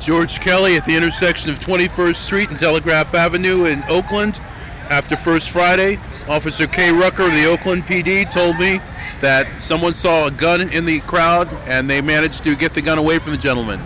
George Kelly at the intersection of 21st Street and Telegraph Avenue in Oakland. After First Friday, Officer Kay Rucker of the Oakland PD told me that someone saw a gun in the crowd and they managed to get the gun away from the gentleman.